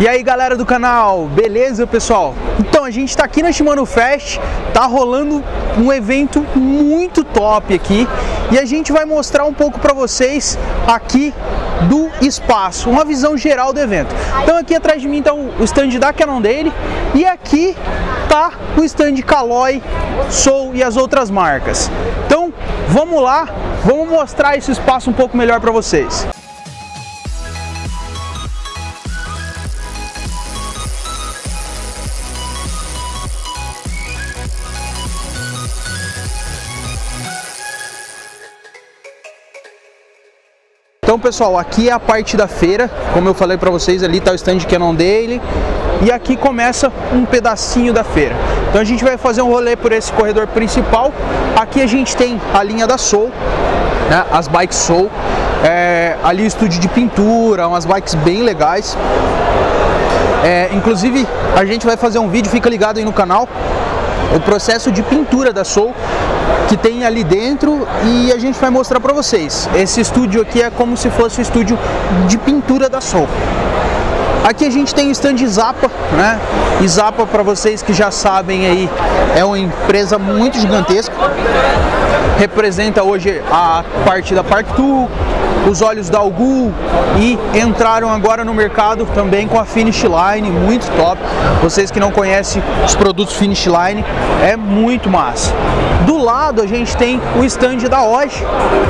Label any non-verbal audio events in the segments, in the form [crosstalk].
E aí galera do canal, beleza pessoal? Então a gente está aqui na Shimano Fest, tá rolando um evento muito top aqui e a gente vai mostrar um pouco para vocês aqui do espaço, uma visão geral do evento. Então aqui atrás de mim está o stand da Canon dele e aqui tá o stand Caloi, Soul e as outras marcas. Então vamos lá, vamos mostrar esse espaço um pouco melhor para vocês. Então pessoal, aqui é a parte da feira, como eu falei para vocês, ali está o stand Canon dele e aqui começa um pedacinho da feira. Então a gente vai fazer um rolê por esse corredor principal. Aqui a gente tem a linha da Soul, né, as bikes Soul, é, ali o estúdio de pintura, umas bikes bem legais. É, inclusive a gente vai fazer um vídeo, fica ligado aí no canal, o processo de pintura da Soul que tem ali dentro e a gente vai mostrar para vocês. Esse estúdio aqui é como se fosse o estúdio de pintura da Soul. Aqui a gente tem o stand Zapa, né? Zapa para vocês que já sabem aí é uma empresa muito gigantesca. Representa hoje a parte da Park Tool, os olhos da Algu e entraram agora no mercado também com a Finish Line, muito top. Vocês que não conhecem os produtos Finish Line, é muito massa. Do lado a gente tem o stand da OG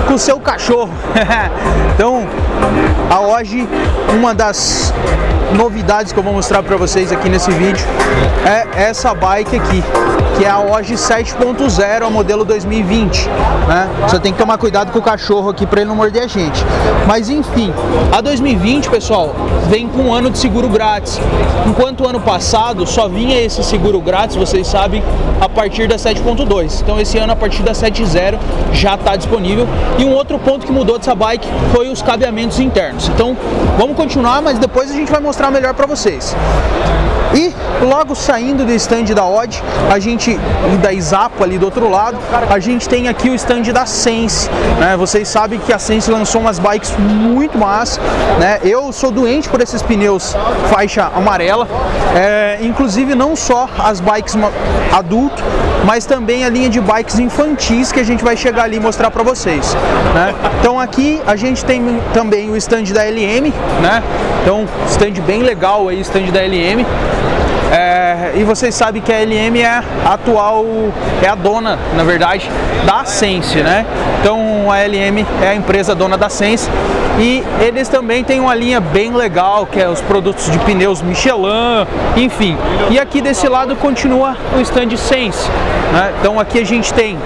com o seu cachorro. [laughs] então, a OG, uma das novidades que eu vou mostrar para vocês aqui nesse vídeo é essa bike aqui, que é a OG 7.0, modelo 2020, né? Você tem que tomar cuidado com o cachorro aqui para ele não morder a gente. Mas enfim, a 2020, pessoal, vem com um ano de seguro grátis. Enquanto o ano passado só vinha esse seguro grátis, vocês sabem, a partir da 7.2. Então esse ano a partir da 7.0 já está disponível. E um outro ponto que mudou dessa bike foi os cabeamentos internos. Então vamos continuar, mas depois a gente vai mostrar melhor para vocês. E logo saindo do stand da Odd, a gente da Isapo ali do outro lado, a gente tem aqui o stand da Sense. Né? Vocês sabem que a Sense lançou umas bikes muito massa. Né? Eu sou doente por esses pneus faixa amarela. É, inclusive não só as bikes adulto, mas também a linha de bikes infantis que a gente vai chegar ali e mostrar para vocês. Né? Então aqui a gente tem também o stand da LM, né? Então stand bem legal aí, stand da LM. É, e vocês sabem que a LM é a atual, é a dona, na verdade, da Sense, né? Então a LM é a empresa dona da Sense e eles também têm uma linha bem legal, que é os produtos de pneus Michelin, enfim. E aqui desse lado continua o stand Sense, né? Então aqui a gente tem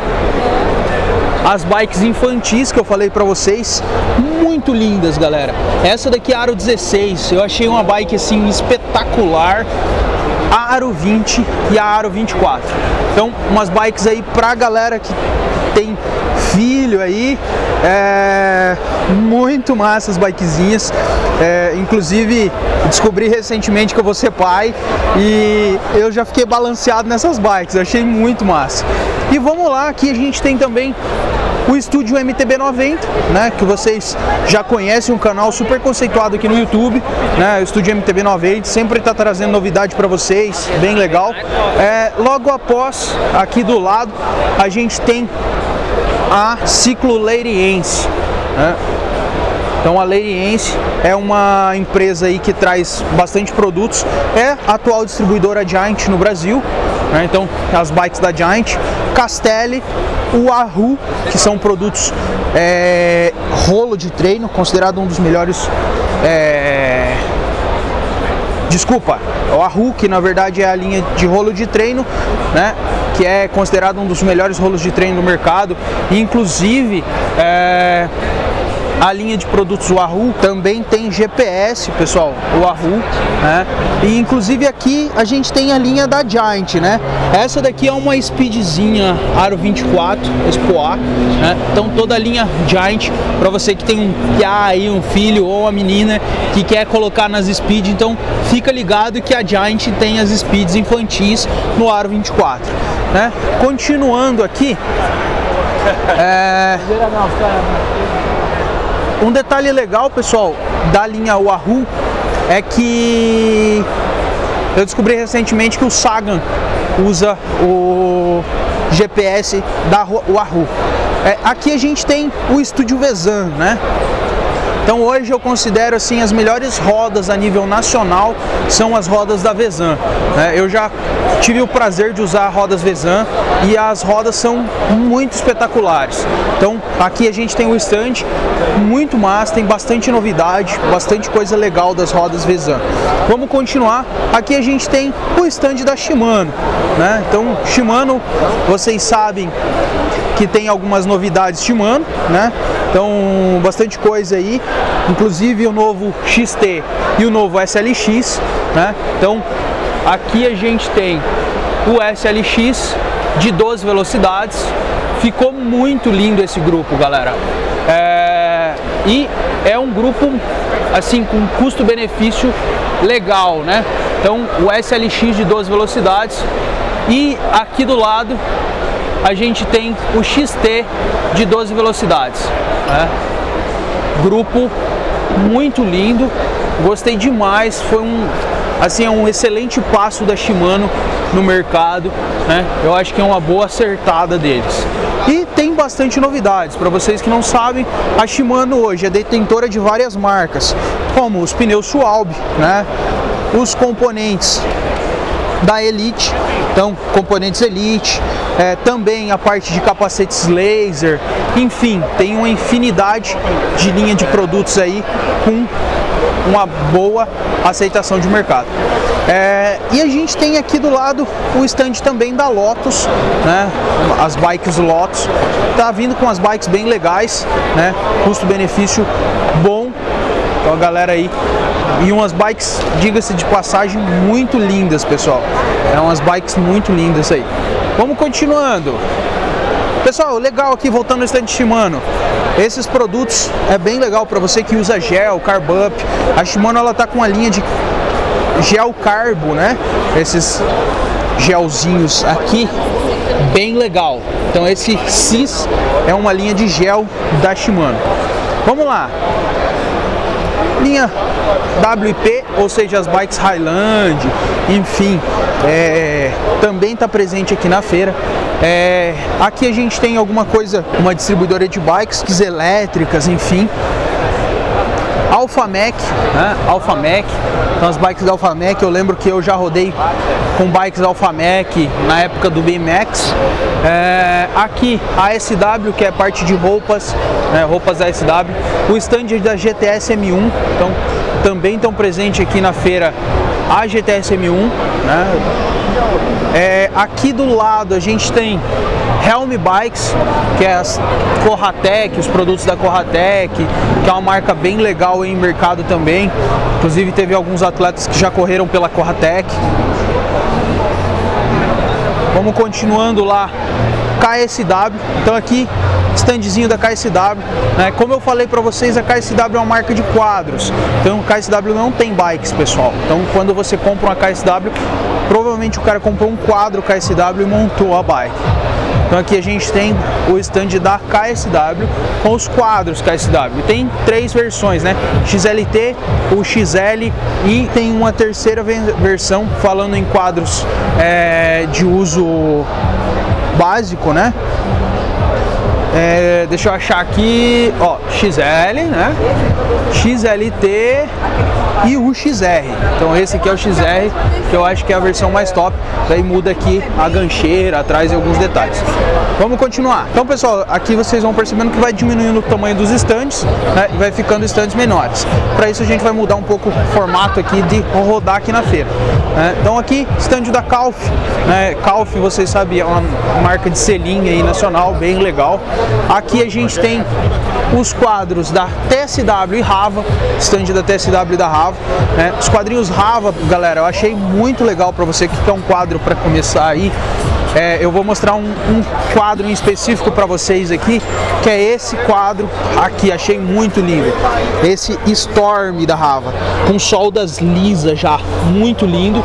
as bikes infantis que eu falei para vocês, muito lindas, galera. Essa daqui é a Aro 16, eu achei uma bike assim espetacular. A Aro 20 e a Aro 24. Então, umas bikes aí pra galera que tem filho aí, é muito massa as bikezinhas. É, inclusive descobri recentemente que eu vou ser pai e eu já fiquei balanceado nessas bikes, achei muito massa. E vamos lá, aqui a gente tem também o estúdio MTB90, né, que vocês já conhecem, um canal super conceituado aqui no YouTube, né, o estúdio MTB90 sempre está trazendo novidade para vocês, bem legal. É, logo após, aqui do lado, a gente tem a Ciclo Leiriense. Né? Então a Leiriense é uma empresa aí que traz bastante produtos, é atual distribuidora Giant no Brasil, né? então as bikes da Giant, Castelli, o Ahu, que são produtos é, rolo de treino, considerado um dos melhores é, desculpa, o Ahu, que na verdade é a linha de rolo de treino, né? Que é considerado um dos melhores rolos de treino do mercado. Inclusive, é, a linha de produtos Wahoo também tem GPS, pessoal, o Wahoo, né? E inclusive aqui a gente tem a linha da Giant, né? Essa daqui é uma Speedzinha Aro 24 Expoa, né? Então toda a linha Giant para você que tem um piá aí, um filho ou uma menina que quer colocar nas Speed, então fica ligado que a Giant tem as Speeds infantis no Aro 24, né? Continuando aqui, é... Um detalhe legal, pessoal, da linha Wahoo é que eu descobri recentemente que o Sagan usa o GPS da Wahoo. É, aqui a gente tem o Estúdio Vezan, né? Então hoje eu considero assim as melhores rodas a nível nacional são as rodas da Vezan. Né? Eu já tive o prazer de usar rodas Vezan e as rodas são muito espetaculares. Então aqui a gente tem o stand muito massa, tem bastante novidade, bastante coisa legal das rodas Vezan. Vamos continuar. Aqui a gente tem o stand da Shimano, né? Então Shimano, vocês sabem que tem algumas novidades Shimano, né? Então, bastante coisa aí, inclusive o novo XT e o novo SLX, né? Então, aqui a gente tem o SLX de 12 velocidades. Ficou muito lindo esse grupo, galera. É... E é um grupo assim com custo-benefício legal, né? Então, o SLX de 12 velocidades e aqui do lado a gente tem o XT de 12 velocidades. Né? Grupo muito lindo, gostei demais, foi um assim é um excelente passo da Shimano no mercado, né? Eu acho que é uma boa acertada deles. E tem bastante novidades. Para vocês que não sabem, a Shimano hoje é detentora de várias marcas, como os pneus Schwalbe, né? Os componentes da Elite, então componentes Elite, é, também a parte de capacetes laser, enfim, tem uma infinidade de linha de produtos aí com uma boa aceitação de mercado. É, e a gente tem aqui do lado o stand também da Lotus, né? As bikes Lotus. Tá vindo com as bikes bem legais, né? Custo-benefício bom. Então a galera aí e umas bikes, diga-se de passagem, muito lindas, pessoal. É umas bikes muito lindas aí. Vamos continuando. Pessoal, legal aqui, voltando no stand Shimano. Esses produtos é bem legal para você que usa gel, carb up. A Shimano ela tá com a linha de gel carbo, né? Esses gelzinhos aqui, bem legal. Então esse CIS é uma linha de gel da Shimano. Vamos lá linha WP, ou seja, as bikes Highland, enfim, é, também está presente aqui na feira. É, aqui a gente tem alguma coisa, uma distribuidora de bikes, elétricas, enfim. Alpha Mac, né? Alpha Mac, então as bikes da Alpha Mac, eu lembro que eu já rodei com bikes Alpha Mac na época do BMX. É, aqui a SW, que é parte de roupas, né? roupas da SW, o stand da GTS M1, então também estão presente aqui na feira a GTS M1, né? É, aqui do lado a gente tem Helm Bikes, que é as Corratec, os produtos da Corratec, que é uma marca bem legal em mercado também. Inclusive teve alguns atletas que já correram pela Corratec. Vamos continuando lá, KSW. Então aqui standzinho da KSW. Né? Como eu falei para vocês, a KSW é uma marca de quadros. Então a KSW não tem bikes, pessoal. Então quando você compra uma KSW, provavelmente o cara comprou um quadro KSW e montou a bike. Então aqui a gente tem o stand da KSW com os quadros KSW. Tem três versões, né? XLT, o XL e tem uma terceira versão falando em quadros é, de uso básico, né? É, deixa eu achar aqui, ó, XL, né? XLT e o XR. Então esse aqui é o XR, que eu acho que é a versão mais top. Daí muda aqui a gancheira atrás e alguns detalhes. Vamos continuar. Então pessoal, aqui vocês vão percebendo que vai diminuindo o tamanho dos estandes né, e vai ficando estandes menores. Para isso a gente vai mudar um pouco o formato aqui de rodar aqui na feira. Né? Então aqui, stand da Calf. Né? Calf, vocês sabem, é uma marca de selinho aí nacional, bem legal. Aqui a gente tem os quadros da TSW e Rava, stand da TSW e da Rava. Né? Os quadrinhos Rava, galera, eu achei muito legal para você que quer um quadro para começar aí. É, eu vou mostrar um, um quadro em específico para vocês aqui, que é esse quadro aqui, achei muito lindo. Esse Storm da Rava, com soldas lisas já, muito lindo.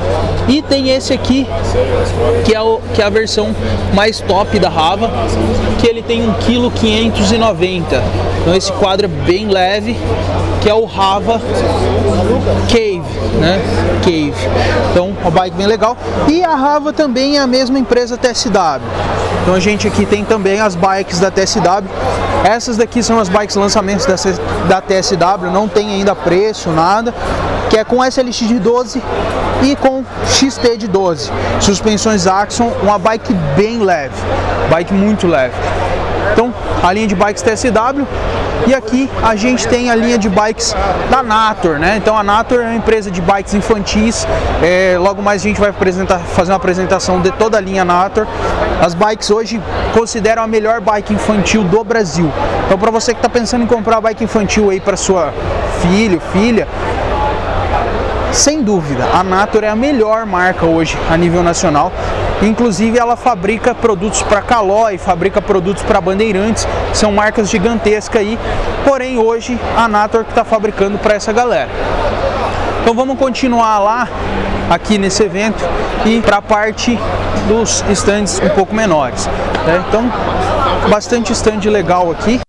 E tem esse aqui, que é, o, que é a versão mais top da Rava, que ele tem 1,590 kg Então esse quadro é bem leve, que é o Rava Cave, né? Cave. Uma bike bem legal. E a Rava também é a mesma empresa TSW. Então a gente aqui tem também as bikes da TSW. Essas daqui são as bikes lançamentos da TSW, não tem ainda preço, nada. Que é com SLX de 12 e com XT de 12. Suspensões Axon, uma bike bem leve, bike muito leve. Então, a linha de bikes TSW e aqui a gente tem a linha de bikes da Nator, né? Então a Nator é uma empresa de bikes infantis. É, logo mais a gente vai apresentar, fazer uma apresentação de toda a linha Nator. As bikes hoje consideram a melhor bike infantil do Brasil. Então para você que está pensando em comprar bike infantil aí para sua filho, filha, sem dúvida, a Nator é a melhor marca hoje a nível nacional. Inclusive ela fabrica produtos para Caloi, fabrica produtos para Bandeirantes, são marcas gigantescas aí. Porém hoje a Nator que está fabricando para essa galera. Então vamos continuar lá aqui nesse evento e para a parte dos stands um pouco menores. Né? Então bastante stand legal aqui.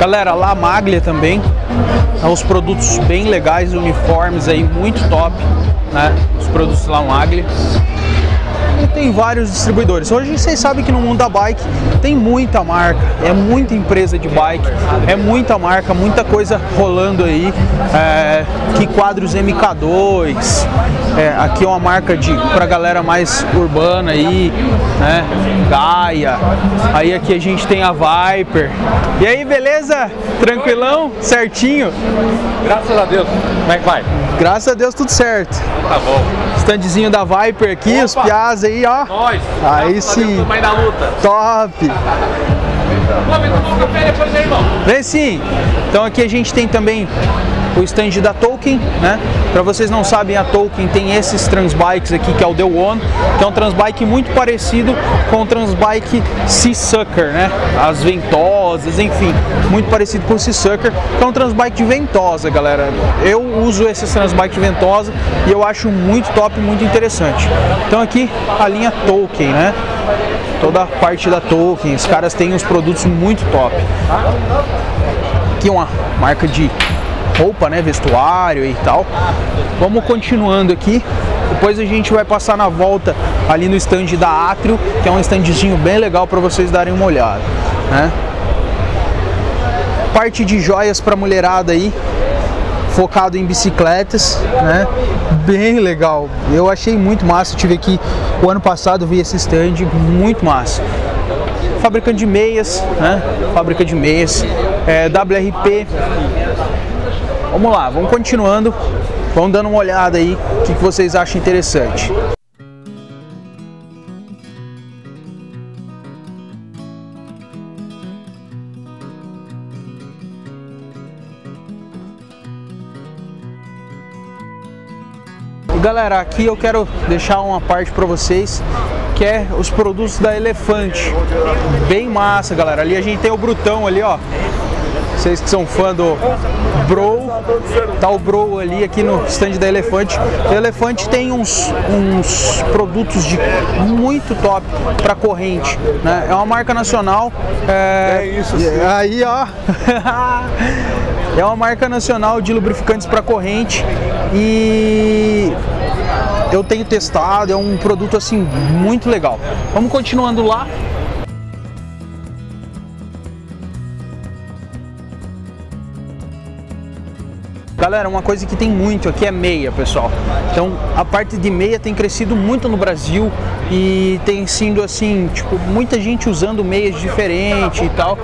Galera, lá Maglia também, é uns produtos bem legais, uniformes aí, muito top, né? Os produtos lá Maglia e tem vários distribuidores. Hoje vocês sabem que no mundo da bike tem muita marca, é muita empresa de bike, é muita marca, muita coisa rolando aí. É, que quadros MK2, é, aqui é uma marca de para galera mais urbana aí, né? Gaia. Aí aqui a gente tem a Viper. E aí, beleza? Tranquilão? Certinho? Graças a Deus. Como é que vai? Graças a Deus tudo certo. Tá bom. Standzinho da Viper aqui, Opa. os piás aí, ó. Nós. Aí sim. Mais da luta. Top. Vem sim. Então aqui a gente tem também o stand da Tolkien, né? Para vocês não sabem, a Tolkien tem esses transbikes aqui que é o The One, que é um transbike muito parecido com o transbike Sea Sucker, né? As ventosas, enfim, muito parecido com o Sea Sucker, que é um transbike de ventosa, galera. Eu uso esses transbike de ventosa e eu acho muito top, muito interessante. Então aqui a linha Tolkien, né? Toda a parte da Tolkien, os caras têm uns produtos muito top. Aqui uma marca de roupa, né, vestuário e tal. Vamos continuando aqui. Depois a gente vai passar na volta ali no stand da Atrio, que é um standzinho bem legal para vocês darem uma olhada, né? Parte de joias para mulherada aí, focado em bicicletas, né? Bem legal. Eu achei muito massa. Tive aqui o ano passado, vi esse stand, muito massa. Fabricante de meias, né? Fábrica de meias, é, WRP, Vamos lá, vamos continuando, vamos dando uma olhada aí, o que, que vocês acham interessante. Galera, aqui eu quero deixar uma parte para vocês que é os produtos da Elefante. Bem massa, galera. Ali a gente tem o Brutão ali, ó. Vocês que são fã do Bro, tá o Bro ali aqui no stand da Elefante. O Elefante tem uns, uns produtos de muito top para corrente, né? É uma marca nacional. É, é isso. Sim. Aí, ó. [laughs] é uma marca nacional de lubrificantes para corrente e eu tenho testado, é um produto assim muito legal. Vamos continuando lá. Galera, uma coisa que tem muito aqui é meia, pessoal. Então, a parte de meia tem crescido muito no Brasil e tem sido assim, tipo, muita gente usando meias diferentes e tal.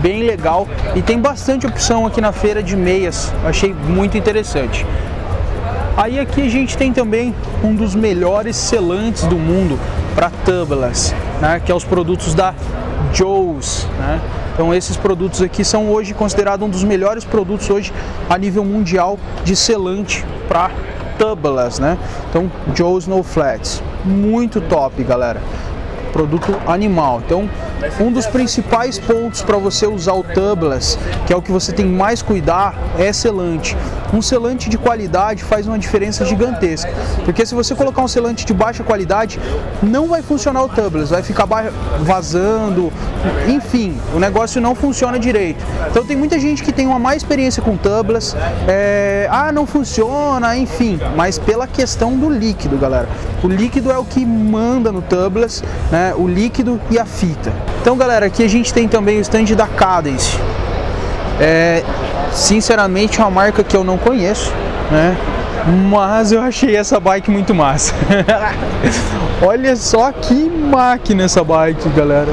Bem legal. E tem bastante opção aqui na feira de meias. Achei muito interessante. Aí aqui a gente tem também um dos melhores selantes do mundo para tubeless, né, que é os produtos da Joe's, né? Então esses produtos aqui são hoje considerados um dos melhores produtos hoje a nível mundial de selante para tubeless, né? Então Joe's No Flats, muito top, galera. produto animal. Então, um dos principais pontos para você usar o tubeless, que é o que você tem mais cuidar, é selante. Um selante de qualidade faz uma diferença gigantesca, porque se você colocar um selante de baixa qualidade, não vai funcionar o tubeless, vai ficar vazando, enfim, o negócio não funciona direito. Então tem muita gente que tem uma má experiência com tubeless, é, ah, não funciona, enfim, mas pela questão do líquido, galera. O líquido é o que manda no tubeless, né? O líquido e a fita. Então, galera, aqui a gente tem também o stand da Cadence. É, sinceramente, é uma marca que eu não conheço, né? Mas eu achei essa bike muito massa. [laughs] Olha só que máquina essa bike, galera.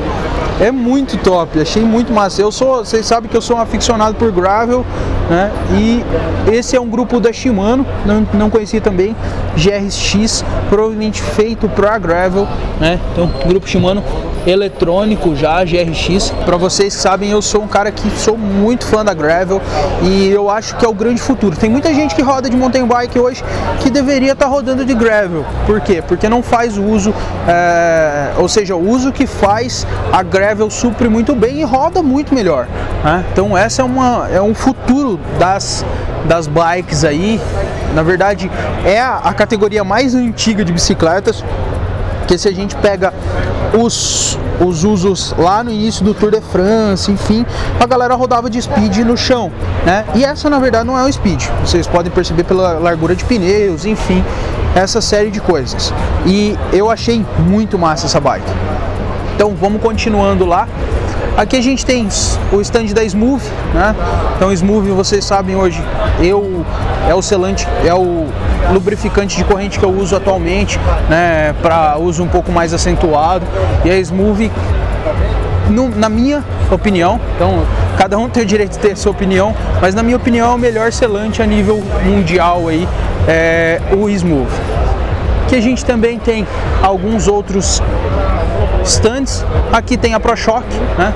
É muito top, achei muito massa. Eu sou, vocês sabem que eu sou um aficionado por gravel, né? E esse é um grupo da Shimano, não, não conhecia também, GRX, provavelmente feito para gravel, né? Então, grupo Shimano eletrônico já, GRX. Para vocês que sabem, eu sou um cara que sou muito fã da gravel e eu acho que é o grande futuro. Tem muita gente que roda de mountain bike hoje que deveria estar tá rodando de gravel. Por quê? Porque não faz uso, é, ou seja, o uso que faz a gravel supre muito bem e roda muito melhor. Né? Então essa é, uma, é um futuro das, das bikes aí. Na verdade, é a, categoria mais antiga de bicicletas porque se a gente pega os, os usos lá no início do Tour de France, enfim, a galera rodava de speed no chão, né? E essa na verdade não é um speed, vocês podem perceber pela largura de pneus, enfim, essa série de coisas. E eu achei muito massa essa bike. Então vamos continuando lá. Aqui a gente tem o stand da Smooth, né? Então Smooth, vocês sabem hoje, eu é o selante, é o lubrificante de corrente que eu uso atualmente, né, para uso um pouco mais acentuado. E a Smooth, no, na minha opinião, então cada um tem o direito de ter sua opinião, mas na minha opinião é o melhor selante a nível mundial aí, é, o Smooth. Que a gente também tem alguns outros stands. Aqui tem a ProShock, né?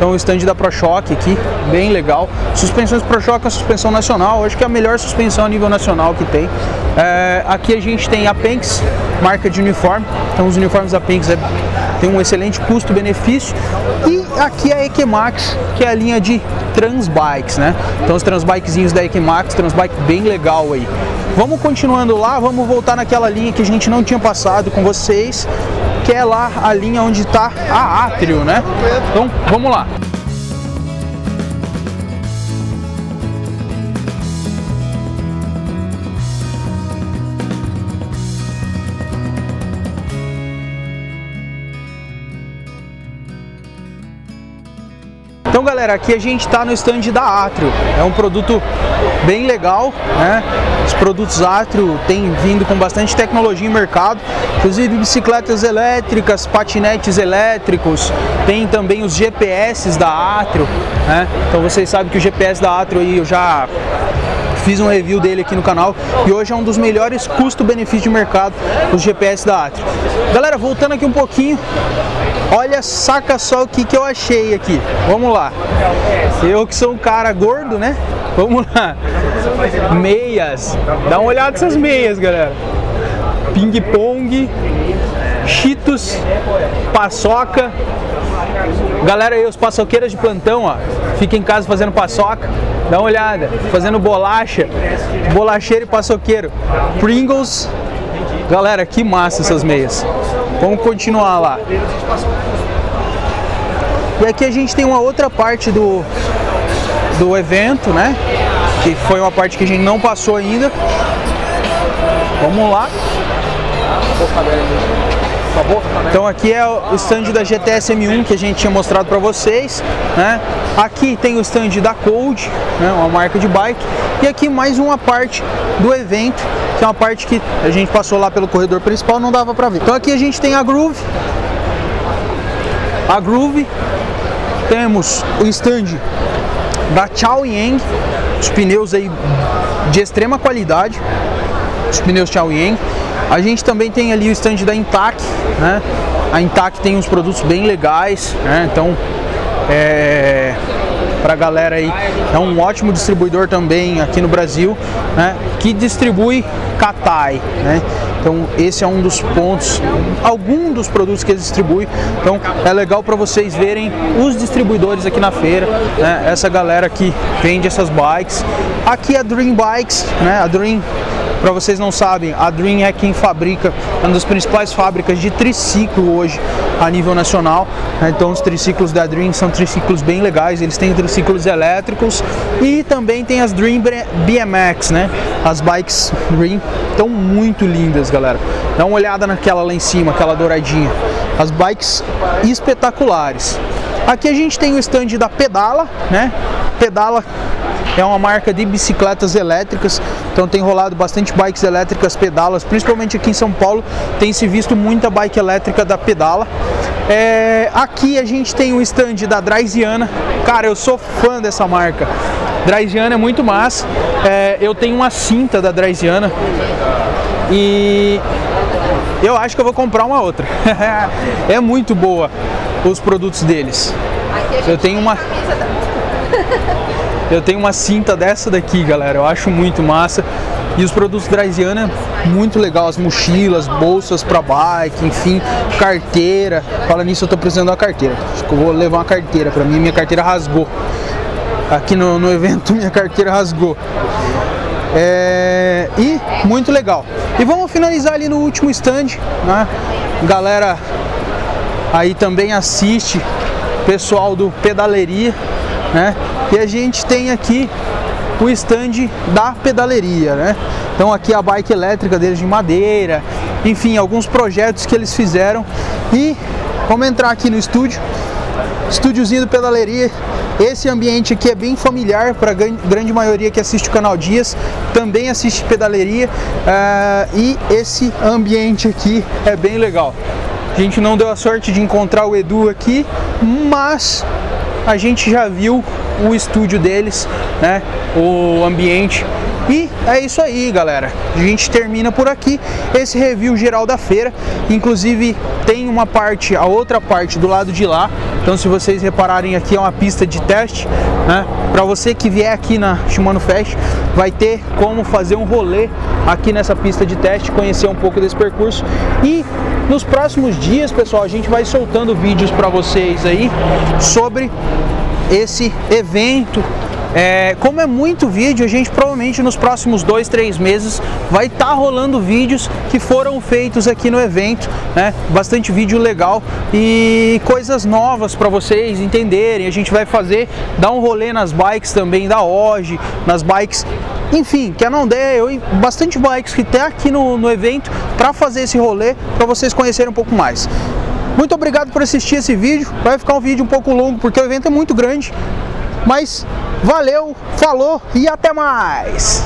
Então o stand da ProShock aqui, bem legal. Suspensões ProShock é suspensão nacional, acho que é a melhor suspensão a nível nacional que tem. É, aqui a gente tem a Penx, marca de uniforme. Então os uniformes da Penx é, tem um excelente custo-benefício. E aqui a Equemax, que é a linha de Transbikes, né? Então os Transbikezinhos da Equemax, Transbike bem legal aí. Vamos continuando lá, vamos voltar naquela linha que a gente não tinha passado com vocês, é lá a linha onde está a Atrio, né? Então, vamos lá. Galera, aqui a gente está no stand da Atrio, é um produto bem legal, né? Os produtos Atrio têm vindo com bastante tecnologia em mercado, inclusive bicicletas elétricas, patinetes elétricos, tem também os GPS da Atrio, né? Então vocês sabem que o GPS da Atrio aí eu já fiz um review dele aqui no canal e hoje é um dos melhores custo-benefício de mercado os GPS da Atrio. Galera, voltando aqui um pouquinho, olha, saca só o que, que eu achei aqui. Vamos lá. Eu que sou um cara gordo, né? Vamos lá. Meias. Dá uma olhada nessas meias, galera. Ping-pong, Cheetos, paçoca. Galera aí, os paçoqueiros de plantão, ó. Fica em casa fazendo paçoca. Dá uma olhada. Fazendo bolacha. Bolacheiro e paçoqueiro. Pringles. Galera, que massa essas meias. Vamos continuar lá. E aqui a gente tem uma outra parte do, do evento, né? Que foi uma parte que a gente não passou ainda. Vamos lá. Então aqui é o stand da GTS M1 que a gente tinha mostrado para vocês, né? Aqui tem o stand da Cold, né? uma marca de bike, e aqui mais uma parte do evento, que é uma parte que a gente passou lá pelo corredor principal, não dava para ver. Então aqui a gente tem a Groove, a Groove, temos o stand da Chao Yang, os pneus aí de extrema qualidade, os pneus Chao Yang. A gente também tem ali o stand da Intac, né? A Intac tem uns produtos bem legais, né? Então, é... para a galera aí. É um ótimo distribuidor também aqui no Brasil, né? Que distribui Katai, né? Então esse é um dos pontos, algum dos produtos que eles distribuem. Então é legal para vocês verem os distribuidores aqui na feira, né? Essa galera que vende essas bikes. Aqui é a Dream Bikes, né? A Dream para vocês não sabem, a Dream é quem fabrica, é uma das principais fábricas de triciclo hoje a nível nacional. Né? Então os triciclos da Dream são triciclos bem legais, eles têm triciclos elétricos e também tem as Dream BMX, né? As bikes Dream estão muito lindas, galera. Dá uma olhada naquela lá em cima, aquela douradinha. As bikes espetaculares. Aqui a gente tem o stand da Pedala, né? Pedala é uma marca de bicicletas elétricas, então tem rolado bastante bikes elétricas pedalas, principalmente aqui em São Paulo tem se visto muita bike elétrica da pedala. É, aqui a gente tem o stand da Draisiana, cara, eu sou fã dessa marca. Draisiana é muito massa, é, eu tenho uma cinta da Draisiana e eu acho que eu vou comprar uma outra. [laughs] é muito boa os produtos deles. Eu tenho uma Eu tenho uma cinta dessa daqui, galera. Eu acho muito massa. E os produtos Draisiana, muito legal. As mochilas, bolsas para bike, enfim, carteira. Fala nisso, eu tô precisando de uma carteira. Acho que eu vou levar uma carteira para mim. Minha carteira rasgou. Aqui no, no evento, [laughs] minha carteira rasgou. É, e muito legal. E vamos finalizar ali no último stand, né? Galera aí também assiste, pessoal do Pedaleria, né? E a gente tem aqui o stand da pedaleria, né? Então aqui a bike elétrica deles de madeira, enfim, alguns projetos que eles fizeram. E vamos entrar aqui no estúdio, estúdiozinho do pedaleria. Esse ambiente aqui é bem familiar para a grande maioria que assiste o canal Dias, também assiste pedaleria uh, e esse ambiente aqui é bem legal. A gente não deu a sorte de encontrar o Edu aqui, mas a gente já viu o estúdio deles, né? O ambiente. E é isso aí, galera. A gente termina por aqui esse review geral da feira. Inclusive tem uma parte, a outra parte do lado de lá. Então se vocês repararem aqui é uma pista de teste, né? Para você que vier aqui na Shimano Fest, vai ter como fazer um rolê aqui nessa pista de teste, conhecer um pouco desse percurso e nos próximos dias, pessoal, a gente vai soltando vídeos para vocês aí sobre esse evento. É, como é muito vídeo, a gente provavelmente nos próximos dois, três meses vai estar tá rolando vídeos que foram feitos aqui no evento, né? Bastante vídeo legal e coisas novas para vocês entenderem. A gente vai fazer, dar um rolê nas bikes também da OG, nas bikes enfim, que não der, eu bastante bikes que tem aqui no, no evento para fazer esse rolê, para vocês conhecerem um pouco mais. Muito obrigado por assistir esse vídeo. Vai ficar um vídeo um pouco longo porque o evento é muito grande. Mas valeu, falou e até mais!